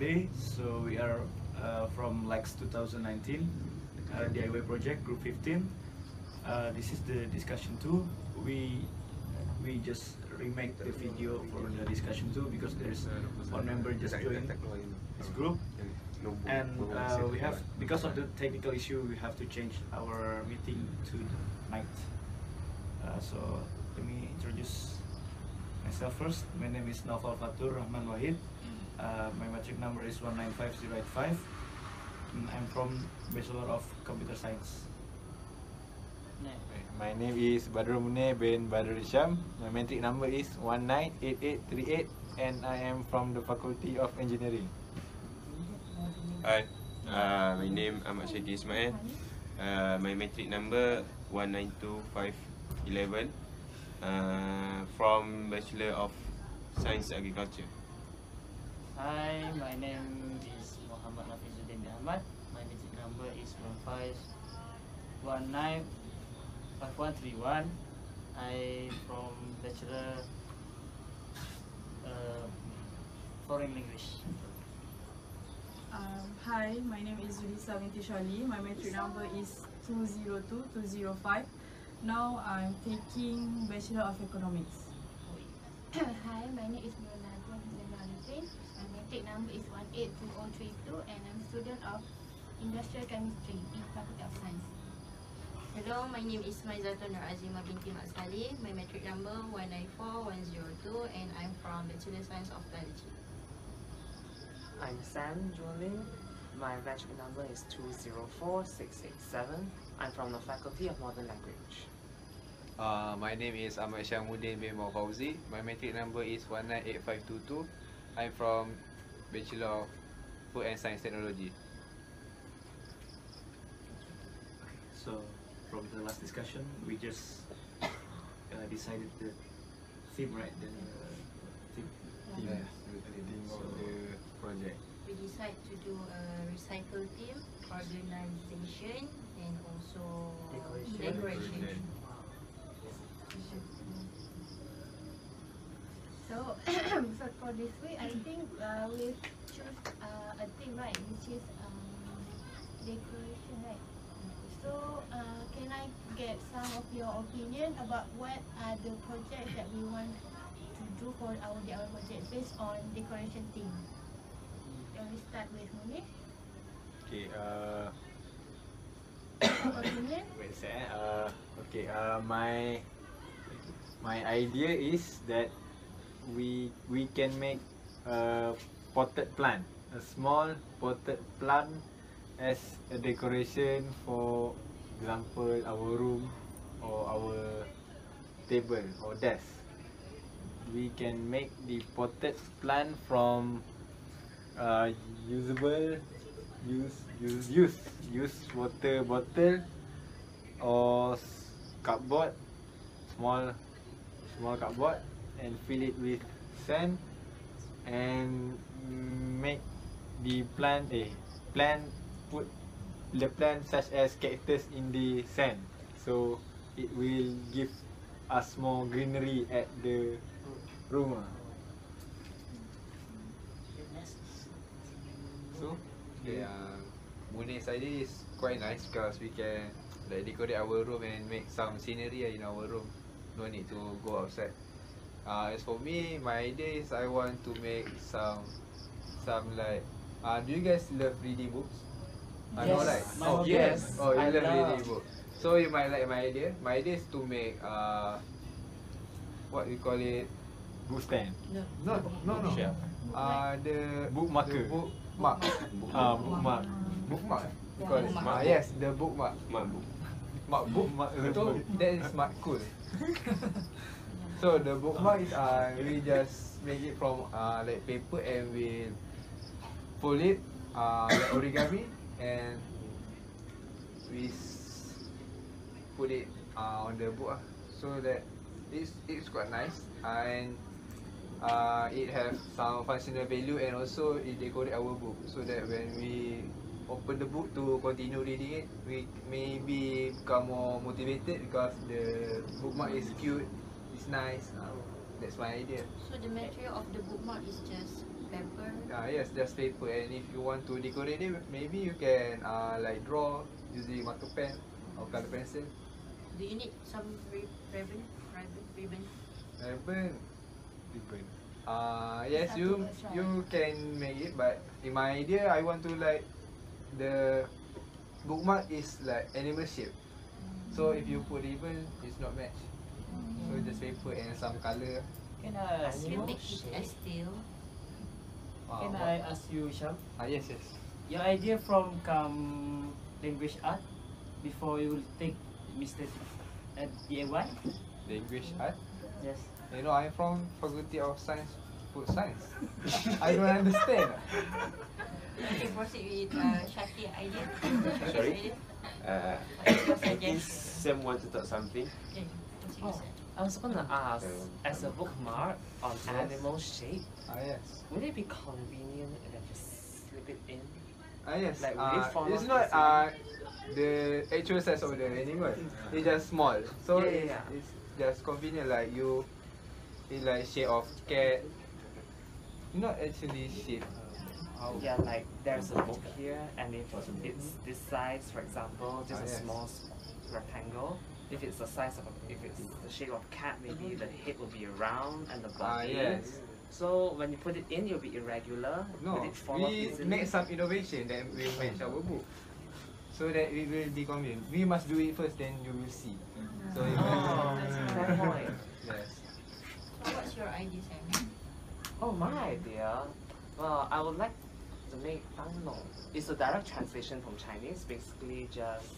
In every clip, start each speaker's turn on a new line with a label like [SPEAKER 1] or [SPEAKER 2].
[SPEAKER 1] Day. So we are uh, from LAX 2019 uh, DIY project group 15. Uh, this is the discussion two. We we just remake the video for the discussion two because there's one member just joined this group and uh, we have because of the technical issue we have to change our meeting to night. Uh, so let me introduce myself first. My name is Noval Fatur Rahman Wahid. Uh, my matric number is 195085. Mm, I'm from Bachelor of Computer Science.
[SPEAKER 2] My name is Badrul Munir bin Badrul Hisham. My matric number is 198838 and I am from the Faculty of Engineering.
[SPEAKER 3] Hi, uh, my name Ahmad Syedi Ismail. Uh, my matric number 192511 uh, from Bachelor of Science Agriculture.
[SPEAKER 4] Hi, my name is Muhammad Hafizuddin Ahmad. My matric number is 15195131. I from Bachelor uh, Foreign Language.
[SPEAKER 5] Um, hi, my name is Julissa binti Shali. My matric number is 202205. Now I'm taking Bachelor of Economics.
[SPEAKER 6] Hi, my name is Nurul Hussein Arifin. My matric number is 182032 and I'm student of Industrial Chemistry in Faculty of Science.
[SPEAKER 7] Hello, my name is Maizatun Nur Azimah binti Mak Saleh. My matric number 194102 and I'm from Bachelor Science of Biology.
[SPEAKER 8] I'm Sam Juling. My matric number is 204687. I'm from the Faculty of Modern Language.
[SPEAKER 2] Uh, my name is Ahmad Syamuddin bin Fauzi. My matric number is 198522. I'm from Bachelor of Food and Science Technology.
[SPEAKER 1] So from the last discussion, we just uh, decided the theme, right? The theme.
[SPEAKER 2] Yes, leading of the project.
[SPEAKER 7] We decide to do a recycle team, organization and also
[SPEAKER 8] Decoration.
[SPEAKER 7] decoration.
[SPEAKER 6] So, so for this week, I think uh, we choose uh, a theme, right? Which is um, decoration, right? So, uh, can I get some of your opinion about what are the projects that we want to do for our DIY project based on decoration theme? Can we start with Munir?
[SPEAKER 2] Okay, uh,
[SPEAKER 6] Opinion?
[SPEAKER 2] wait a second. Uh, okay, uh, my my idea is that we we can make a potted plant, a small potted plant as a decoration for example our room or our table or desk. We can make the potted plant from uh, usable use use use use water bottle or cardboard small small cardboard and fill it with sand and make the plant eh plant put the plant such as cactus in the sand so it will give us more greenery at the room ah.
[SPEAKER 9] So, the uh, Munir's idea is quite nice because we can like decorate our room and make some scenery in our room. No need to go outside. Uh, as for me, my idea is I want to make some some like. Uh, do you guys love reading books? I know,
[SPEAKER 4] Yes,
[SPEAKER 9] right?
[SPEAKER 4] my
[SPEAKER 9] Oh, yes. Oh, you
[SPEAKER 4] I
[SPEAKER 9] love,
[SPEAKER 4] love.
[SPEAKER 9] reading books. So you might like my idea. My idea is to make uh, what we call it.
[SPEAKER 2] book stand
[SPEAKER 9] No, no, no. Uh, the
[SPEAKER 2] Bookmarker.
[SPEAKER 9] The book mark.
[SPEAKER 2] ah bookmark
[SPEAKER 9] Bookmark. Call it. Ah, yes, the bookmark.
[SPEAKER 3] Makbuk.
[SPEAKER 9] Mark bookmark. Betul. That is smart cool. so the bookmark is uh we just make it from uh like paper and we fold it uh like origami and we put it uh on the book ah. so that it's it's quite nice and uh, it have some functional value and also it decorate our book so that when we open the book to continue reading it we maybe become more motivated because the bookmark is cute it's nice uh, that's my idea
[SPEAKER 7] So the material of the bookmark is just paper.
[SPEAKER 9] Uh, yes, just paper. And if you want to decorate it, maybe you can uh, like draw using marker pen or color pencil.
[SPEAKER 7] Do you need some ri- ribbon? Ribbon? Ribbon?
[SPEAKER 9] Ribbon. Ribbon. Uh, yes, you you can make it, but in my idea, I want to like the bookmark is like animal shape. So if you put ribbon, it's not match. So just paper and some color.
[SPEAKER 4] Can I ask
[SPEAKER 7] You it.
[SPEAKER 9] Uh,
[SPEAKER 4] Can
[SPEAKER 9] what-
[SPEAKER 4] I ask you, Sham?
[SPEAKER 9] Ah yes yes.
[SPEAKER 4] Your idea from come language art before you take Mr. at DIY?
[SPEAKER 9] Language art.
[SPEAKER 4] Yes.
[SPEAKER 9] You know, I'm from Faculty of Science, Food Science. I don't understand.
[SPEAKER 7] Okay, proceed with uh, Shakti idea. Shakti's
[SPEAKER 3] Sorry?
[SPEAKER 7] idea.
[SPEAKER 3] Uh,
[SPEAKER 7] What's
[SPEAKER 3] I think
[SPEAKER 7] suggestion?
[SPEAKER 3] Sam want to talk something.
[SPEAKER 7] Okay, proceed
[SPEAKER 8] Oh,
[SPEAKER 7] with Sam.
[SPEAKER 8] I was gonna ask,
[SPEAKER 3] Um,
[SPEAKER 8] as a bookmark on
[SPEAKER 9] Yes.
[SPEAKER 8] animal shape,
[SPEAKER 9] Ah yes.
[SPEAKER 8] would it be convenient if I just slip it in?
[SPEAKER 9] Ah yes.
[SPEAKER 8] Like, will
[SPEAKER 9] uh,
[SPEAKER 8] it fall
[SPEAKER 9] it's not uh the actual size of the animal. It's just small. So
[SPEAKER 8] Yeah, yeah,
[SPEAKER 9] it's,
[SPEAKER 8] yeah.
[SPEAKER 9] it's just convenient like you it's like shape of cat. Not actually shape. How
[SPEAKER 8] Yeah, like there's a book here, and if it's this size, for example, just
[SPEAKER 9] Ah,
[SPEAKER 8] a
[SPEAKER 9] yes.
[SPEAKER 8] small rectangle. If it's the size of, a, if it's the shape of cat, maybe the head will be round and the body.
[SPEAKER 9] Ah
[SPEAKER 8] body.
[SPEAKER 9] yes.
[SPEAKER 8] So when you put it in, it'll be irregular.
[SPEAKER 9] No,
[SPEAKER 8] Will it fall
[SPEAKER 9] we
[SPEAKER 8] easily?
[SPEAKER 9] make some innovation that will match our book. So that it will be convenient. We must do it first, then you will see. So it
[SPEAKER 8] Oh,
[SPEAKER 9] will-
[SPEAKER 8] fair point.
[SPEAKER 9] yes.
[SPEAKER 7] So what's your idea, Sam?
[SPEAKER 8] Oh, my idea. Well, I would like to make, I don't know, it's a direct translation from Chinese, basically just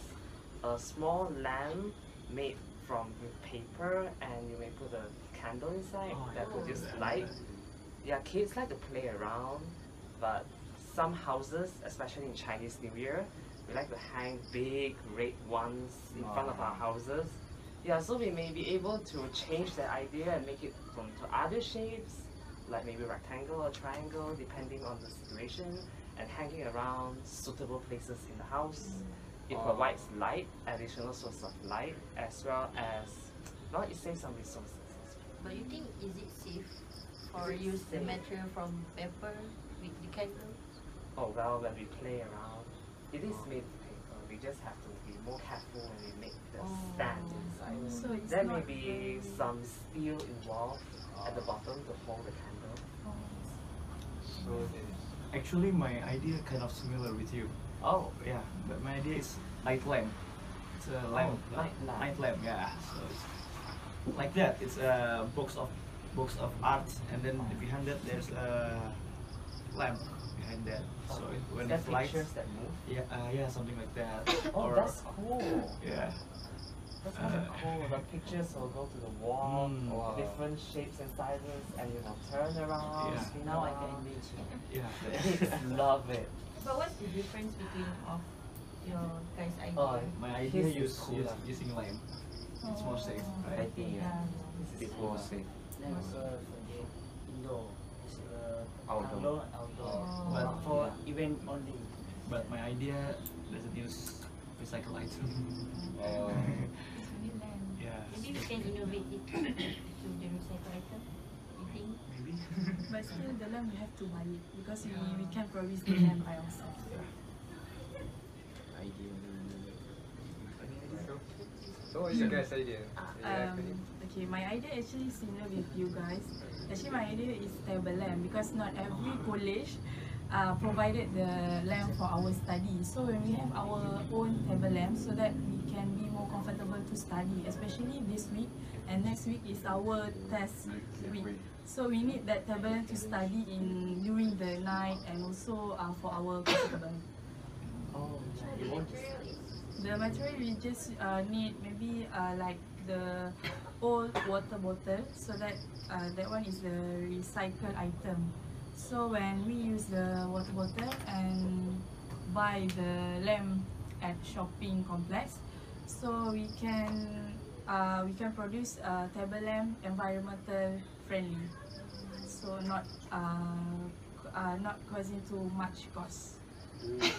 [SPEAKER 8] a small lamp made from paper and you may put a candle inside that produces light. Yeah, kids like to play around, but some houses, especially in Chinese New Year, we like to hang big red ones in front of our houses. Yeah, so we may be able to change that idea and make it from to other shapes, like maybe rectangle or triangle, depending on the situation, and hanging around suitable places in the house. Mm. It
[SPEAKER 9] Oh.
[SPEAKER 8] provides light, additional source of light, as well as, well, it saves some resources.
[SPEAKER 7] But you think is it safe for use the material from paper with the candle?
[SPEAKER 8] Oh well, when we play around, it is oh. made of paper. We just have to be more careful when we make the
[SPEAKER 7] Oh.
[SPEAKER 8] stand inside.
[SPEAKER 5] So it's
[SPEAKER 8] There
[SPEAKER 5] not
[SPEAKER 8] may be
[SPEAKER 5] very-
[SPEAKER 8] some steel involved at the bottom to hold the candle.
[SPEAKER 9] So this.
[SPEAKER 1] Actually, my idea kind of similar with you.
[SPEAKER 8] Oh,
[SPEAKER 1] Yeah, but my idea is night lamp. It's a oh, lamp,
[SPEAKER 8] Oh, night lamp.
[SPEAKER 1] Uh, night lamp. Yeah, so it's like that. It's a box of box of art, and then behind that there's a lamp behind that. So it, when
[SPEAKER 8] There
[SPEAKER 1] it
[SPEAKER 8] are
[SPEAKER 1] lights,
[SPEAKER 8] pictures that move.
[SPEAKER 1] yeah, uh, yeah, something like that.
[SPEAKER 8] Oh,
[SPEAKER 1] or
[SPEAKER 8] that's cool.
[SPEAKER 1] yeah,
[SPEAKER 8] That's kind of
[SPEAKER 1] Uh,
[SPEAKER 8] cool. The pictures will go to the wall,
[SPEAKER 1] Mm.
[SPEAKER 9] Wow.
[SPEAKER 8] different shapes and sizes, and you know turn around.
[SPEAKER 1] Yeah.
[SPEAKER 8] spin
[SPEAKER 4] Now I can
[SPEAKER 8] around.
[SPEAKER 4] imagine.
[SPEAKER 1] yeah.
[SPEAKER 8] Love it.
[SPEAKER 7] But what's the difference between of your guys' idea?
[SPEAKER 8] Oh,
[SPEAKER 1] My idea
[SPEAKER 8] His is
[SPEAKER 1] use, use
[SPEAKER 8] cooler.
[SPEAKER 1] using lamp. It's more safe,
[SPEAKER 8] I think yeah.
[SPEAKER 7] Yeah.
[SPEAKER 8] This is more safe.
[SPEAKER 4] Then also for the indoor, it's uh,
[SPEAKER 8] Outdoor.
[SPEAKER 4] outdoor.
[SPEAKER 7] Oh.
[SPEAKER 1] But
[SPEAKER 4] For event only.
[SPEAKER 1] But my idea doesn't use recycle item.
[SPEAKER 9] Oh.
[SPEAKER 7] It's really
[SPEAKER 1] yeah.
[SPEAKER 7] Maybe we can innovate it to the recycle item. Think?
[SPEAKER 1] Maybe.
[SPEAKER 5] But still, the lamp we have to buy it because we, we can't produce the lamp by ourselves.
[SPEAKER 3] Idea.
[SPEAKER 9] So, so what's your guys' idea?
[SPEAKER 5] Um, okay, my idea actually similar with you guys. Actually, my idea is table lamp because not every college uh, provided the lamp for our study. So when we have our own table lamp, so that we can be more comfortable to study, especially this week and next week is our test week. So we need that table lamp to study in during the night and also uh, for our comfortable.
[SPEAKER 8] Oh,
[SPEAKER 7] the material
[SPEAKER 5] The material we just uh, need maybe uh, like the old water bottle so that uh, that one is the recycled item. So when we use the water bottle and buy the lamp at shopping complex, so we can uh, we can produce a table lamp environmental friendly. So not uh, uh, not causing too much cost.
[SPEAKER 6] Okay,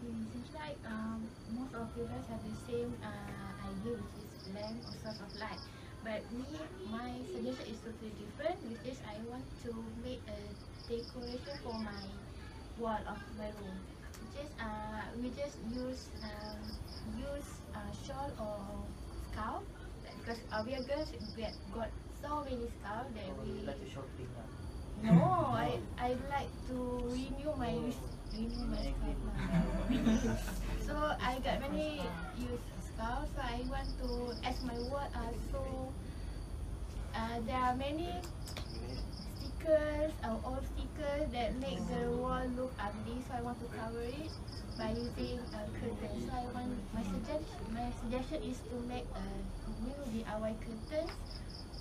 [SPEAKER 6] seems like um, most of you guys have the same uh, idea which is lamp or source of light. But me, my suggestion is totally different. Which is I want to make a decoration for my wall of my room. Just uh, we just use um, use uh, shawl or scarf because uh, we are girls. We got so many scarf that
[SPEAKER 4] Oh,
[SPEAKER 6] we
[SPEAKER 4] like to shopping lah.
[SPEAKER 6] No, I I like to renew my renew my scarf. so I got many use So I want to as my wall uh, so uh, there are many stickers uh, old stickers that make the wall look ugly. So I want to cover it by using a curtain. So I want my suggestion my suggestion is to make a new DIY curtain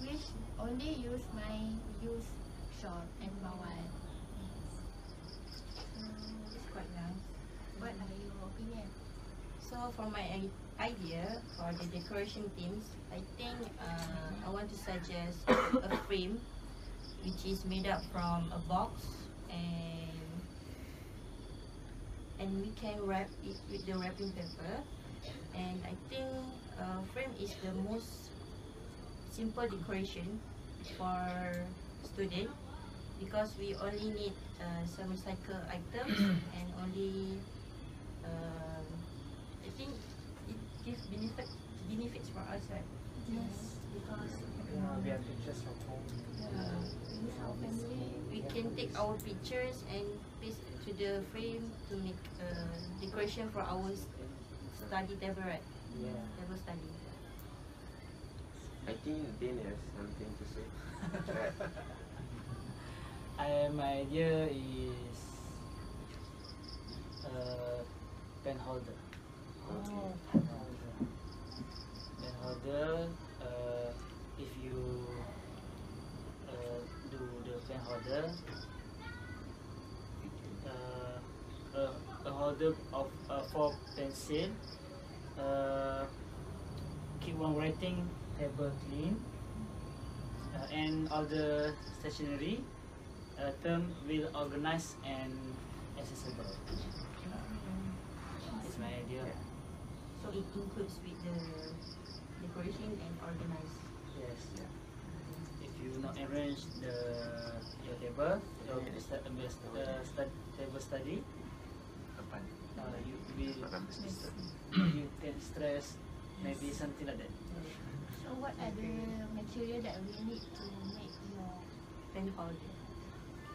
[SPEAKER 6] which only use my use shawl and bawal.
[SPEAKER 7] Mm,
[SPEAKER 6] opinion?
[SPEAKER 7] So for my idea for the decoration themes, I think uh, I want to suggest a frame which is made up from a box and and we can wrap it with the wrapping paper. And I think uh, frame is the most simple decoration for student because we only need uh, some recycle items and only um, I think it gives benefit benefits for us right
[SPEAKER 6] Yes.
[SPEAKER 7] because
[SPEAKER 4] Uh, we have pictures from home.
[SPEAKER 7] uh,
[SPEAKER 6] With our family.
[SPEAKER 7] we can take our pictures and paste to the frame to make a decoration for our study table right
[SPEAKER 4] Yeah.
[SPEAKER 7] table study
[SPEAKER 3] I think Dane has something to say.
[SPEAKER 4] I, my idea is uh, pen holder.
[SPEAKER 3] Okay.
[SPEAKER 4] Pen holder. Uh, if you uh, do the pen holder, uh, a, a holder of uh, for pencil. Uh, keep on writing table clean. Uh, and all the stationery uh, term will organize and accessible. That's my idea.
[SPEAKER 7] so it includes with the decoration and organize.
[SPEAKER 4] Yes. If you not arrange the your table, your stu- uh, stu- uh, stud- table study,
[SPEAKER 3] Depan.
[SPEAKER 4] uh, you will you can stress, maybe something like that.
[SPEAKER 6] So what are the material that we need to make your
[SPEAKER 7] pen holder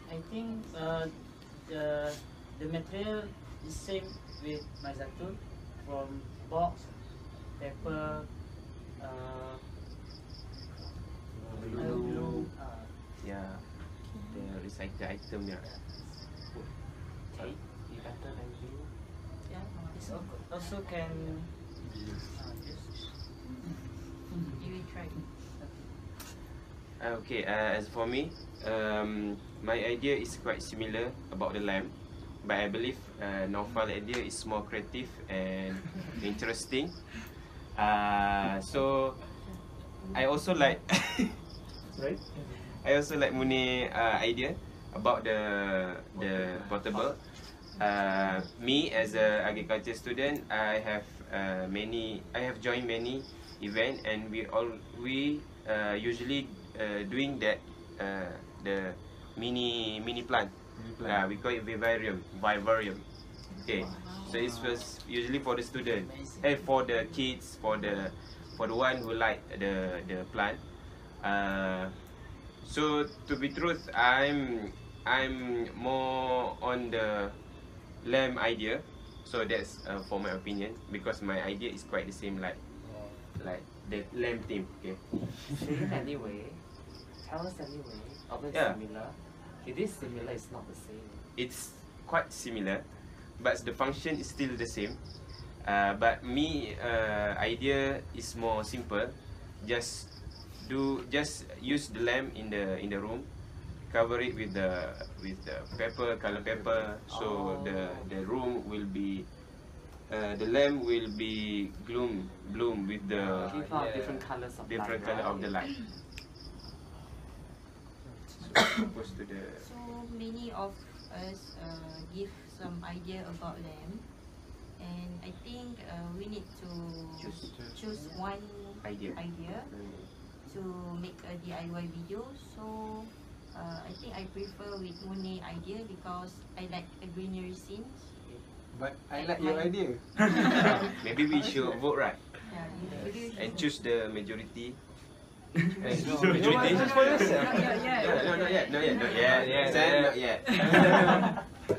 [SPEAKER 4] I think uh, the the material is same with my zatul from box, paper, uh, glue, uh,
[SPEAKER 3] Yeah. The recycle item yeah.
[SPEAKER 8] Tape be better than glue.
[SPEAKER 7] yeah
[SPEAKER 4] It's al- also can uh, yes.
[SPEAKER 7] you will try
[SPEAKER 3] Uh, Okay, uh, as for me, um, my idea is quite similar about the lamp, but I believe uh, Naufal idea is more creative and interesting. Uh, so I also like, right? I also like Muni uh, idea about the the portable. Uh, me as a agriculture student, I have uh, many. I have joined many event, and we all we uh, usually uh, doing that uh, the mini mini plant. Uh, we call it vivarium. Vivarium. Okay. So it was usually for the student, eh, for the kids, for the for the one who like the the plant. Uh, so to be truth, I'm I'm more on the lamb idea. So that's uh, for my opinion because my idea is quite the same like like the lamb theme. Okay.
[SPEAKER 8] Anyway. Tell us anyway.
[SPEAKER 3] Yeah.
[SPEAKER 8] similar. It is similar, it's not the same.
[SPEAKER 3] It's quite similar, but the function is still the same. Uh, but me uh, idea is more simple. Just do just use the lamp in the in the room, cover it with the with the paper color paper. So the the room will be. Uh, the lamp will be gloom bloom with the
[SPEAKER 8] Give out different colours of
[SPEAKER 3] different
[SPEAKER 8] light,
[SPEAKER 3] color of
[SPEAKER 8] right?
[SPEAKER 3] the light. So opposed to the
[SPEAKER 7] So many of us uh, give some idea about them, and I think uh, we need to
[SPEAKER 3] Choose.
[SPEAKER 7] choose one
[SPEAKER 3] idea.
[SPEAKER 7] idea.
[SPEAKER 3] Mm.
[SPEAKER 7] So to make a DIY video. So uh, I think I prefer with Monet idea because I like a greenery scenes.
[SPEAKER 2] But I
[SPEAKER 7] Like
[SPEAKER 2] your idea.
[SPEAKER 3] Maybe we should vote right
[SPEAKER 7] Yeah, do-
[SPEAKER 3] and choose the majority.
[SPEAKER 2] Eh, no,
[SPEAKER 3] Majority.
[SPEAKER 2] choose for yourself.
[SPEAKER 3] No, yet, not yet, not yet.
[SPEAKER 2] Not yet, not
[SPEAKER 3] yet.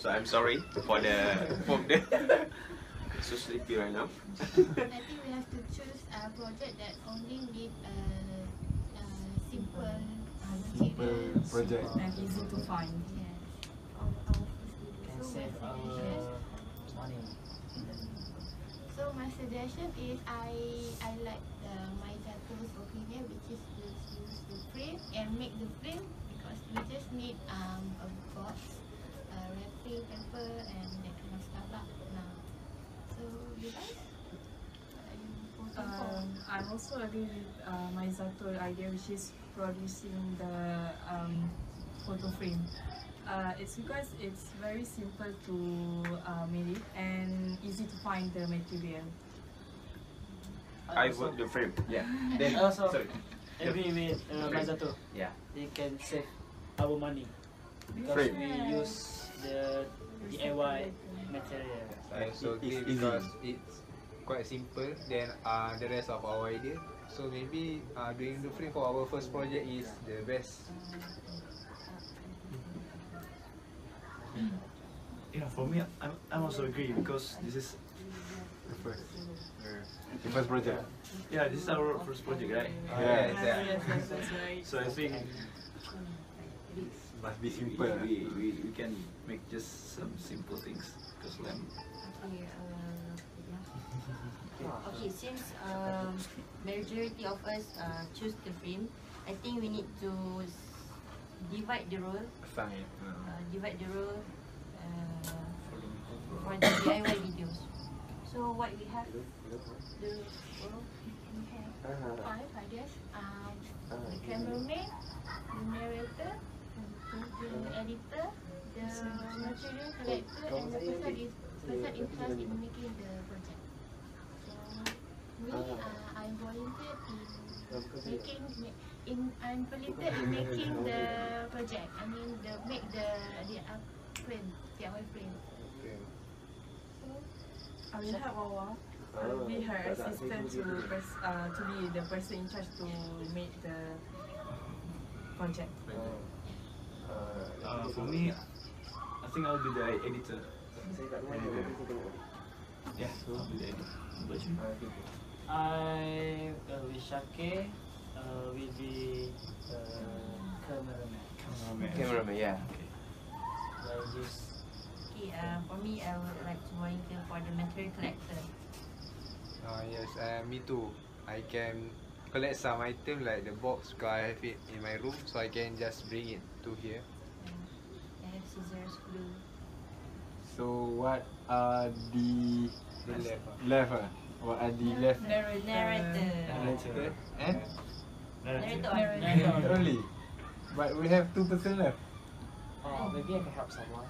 [SPEAKER 3] so I'm sorry for the for the. so sleepy right now.
[SPEAKER 6] I think we have to choose a project that only need a, a simple uh, material.
[SPEAKER 2] project.
[SPEAKER 5] And easy to find.
[SPEAKER 6] Yes. Our, our.
[SPEAKER 4] Can
[SPEAKER 6] So
[SPEAKER 4] save
[SPEAKER 6] my
[SPEAKER 4] our
[SPEAKER 6] suggestion,
[SPEAKER 4] money.
[SPEAKER 6] so my suggestion is I I like the my Zato's opinion which is to use the frame and make the frame because we just need um a box, a wrapping paper and that kind of stuff lah now. So you guys, what are you voting for?
[SPEAKER 5] Um, I also agree with uh, my Zato idea, which is producing the um, photo frame. Uh, it's because it's very simple to uh, make it and easy to find the material.
[SPEAKER 3] I want the frame. Yeah. Then
[SPEAKER 4] also
[SPEAKER 3] sorry.
[SPEAKER 4] agree with uh,
[SPEAKER 3] Okay.
[SPEAKER 4] Mazato.
[SPEAKER 3] Yeah.
[SPEAKER 4] They can save our money because
[SPEAKER 2] Frame.
[SPEAKER 4] we use the DIY material.
[SPEAKER 2] I also
[SPEAKER 3] It-
[SPEAKER 2] agree because it's quite simple. Then uh, the rest of our idea. So maybe uh, doing the frame for our first project is the best.
[SPEAKER 1] Yeah, for me, I'm, I'm also agree because this is
[SPEAKER 2] The first. The first project.
[SPEAKER 1] yeah this is our first project, right?
[SPEAKER 2] Yeah, yeah.
[SPEAKER 5] yes, yes, that's right.
[SPEAKER 1] So I think
[SPEAKER 2] Must be
[SPEAKER 1] we,
[SPEAKER 2] simple.
[SPEAKER 1] we, we, we can make just some simple things because.
[SPEAKER 7] Okay, uh, yeah. Okay, since um, majority of us uh, choose the frame, I think we need to divide the role,
[SPEAKER 2] Sign.
[SPEAKER 7] uh, divide the role uh, for the DIY videos. So what we have, the role,
[SPEAKER 6] We have five, I guess. Um, the cameraman, the narrator, the editor, the material collector, and the person is person in charge in making the project. So me, uh, I volunteered in making ma- in I'm volunteered in making the project. I mean the make the the uh, frame, DIY frame. So
[SPEAKER 5] I will help Wawa. I will be her assistant to pers- uh, to be the person in charge to make the project.
[SPEAKER 1] Uh, for me, I think I'll be the editor. Yeah, so I'll be the editor. What you?
[SPEAKER 4] I uh, with Shake uh, will be uh, cameraman.
[SPEAKER 1] Cameraman.
[SPEAKER 3] Cameraman, yeah.
[SPEAKER 4] I use
[SPEAKER 7] Okay, uh, for me, I would like to volunteer for the material collector.
[SPEAKER 2] Uh, yes, uh, me too. I can collect some item like the box because I have it in my room so I can just bring it to here.
[SPEAKER 7] I have scissors, glue.
[SPEAKER 2] So what are the
[SPEAKER 8] The left,
[SPEAKER 2] left ah? What are the left
[SPEAKER 5] Narrator.
[SPEAKER 7] Narrator.
[SPEAKER 2] narrator and
[SPEAKER 7] Narrator.
[SPEAKER 5] Narrator.
[SPEAKER 2] narrator only? But we have two person left.
[SPEAKER 8] Oh, maybe I can help someone.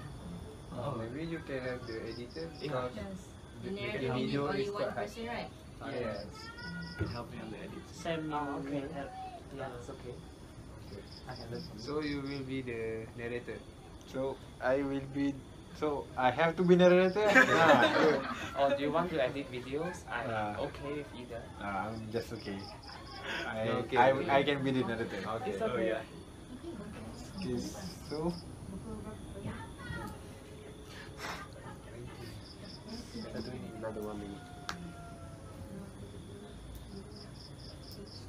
[SPEAKER 2] Oh, maybe you can have the editor because
[SPEAKER 5] Yes.
[SPEAKER 7] The
[SPEAKER 2] the,
[SPEAKER 7] narrator
[SPEAKER 2] the video is
[SPEAKER 7] one
[SPEAKER 2] quite hard.
[SPEAKER 7] person, right?
[SPEAKER 2] Yes.
[SPEAKER 1] Can help me on the edit.
[SPEAKER 4] Sam
[SPEAKER 8] Oh, okay.
[SPEAKER 4] will help.
[SPEAKER 8] Yeah, it's okay. I can learn from you.
[SPEAKER 2] So you will be the narrator. So I will be. So I have to be narrator. nah.
[SPEAKER 8] Or do you want to edit videos? I'm
[SPEAKER 2] Ah.
[SPEAKER 8] okay with either.
[SPEAKER 2] Nah, I'm just okay. I, Okay, I,
[SPEAKER 8] okay.
[SPEAKER 2] I can be the narrator.
[SPEAKER 8] Okay.
[SPEAKER 1] Oh yeah.
[SPEAKER 2] Okay, so
[SPEAKER 3] Another one minute.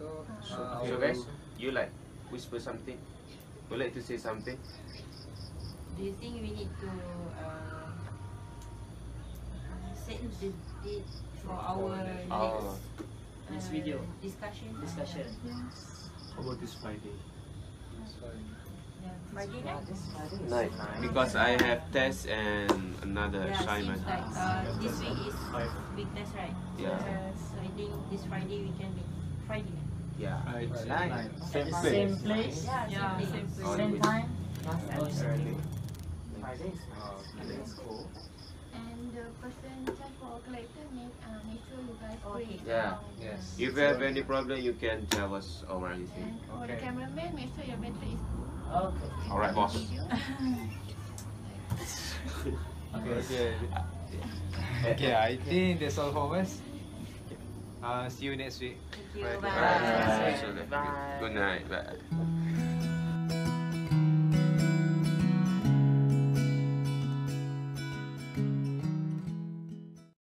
[SPEAKER 2] So
[SPEAKER 3] So,
[SPEAKER 2] uh,
[SPEAKER 3] so guys, you like whisper something? Would like to say something?
[SPEAKER 7] Do you think we need to uh, set the date for our next
[SPEAKER 3] Oh.
[SPEAKER 4] Next
[SPEAKER 7] uh,
[SPEAKER 4] video.
[SPEAKER 7] discussion?
[SPEAKER 4] Discussion.
[SPEAKER 1] How about this Friday?
[SPEAKER 7] Yeah, Friday night.
[SPEAKER 3] Night. Because I have test and another
[SPEAKER 7] Yeah,
[SPEAKER 3] assignment.
[SPEAKER 7] like uh, this week is
[SPEAKER 1] Five.
[SPEAKER 7] big test, right?
[SPEAKER 3] Yeah.
[SPEAKER 7] So I think this Friday we can make Friday night.
[SPEAKER 3] Yeah.
[SPEAKER 2] Right.
[SPEAKER 1] Nine.
[SPEAKER 2] Same
[SPEAKER 4] Same
[SPEAKER 2] place.
[SPEAKER 4] place,
[SPEAKER 7] Yeah,
[SPEAKER 5] Yeah,
[SPEAKER 7] same
[SPEAKER 5] same
[SPEAKER 7] place.
[SPEAKER 5] place.
[SPEAKER 4] same time.
[SPEAKER 8] Last time
[SPEAKER 4] Saturday.
[SPEAKER 8] Friday is
[SPEAKER 2] Oh,
[SPEAKER 8] that's cool.
[SPEAKER 6] And the person charge for collector make uh, make sure you guys
[SPEAKER 7] Okay.
[SPEAKER 3] Yeah.
[SPEAKER 6] down.
[SPEAKER 9] Yes.
[SPEAKER 3] If you have any problem, you can tell us or anything.
[SPEAKER 6] And for the
[SPEAKER 9] Okay.
[SPEAKER 6] cameraman, make sure your battery is
[SPEAKER 4] Okay.
[SPEAKER 3] Alright, boss.
[SPEAKER 6] Video.
[SPEAKER 9] Okay. Okay, I think that's all for us. Uh, see you next week.
[SPEAKER 7] Thank you.
[SPEAKER 8] Right.
[SPEAKER 7] Bye.
[SPEAKER 8] Bye. Bye.
[SPEAKER 3] Good night. Bye.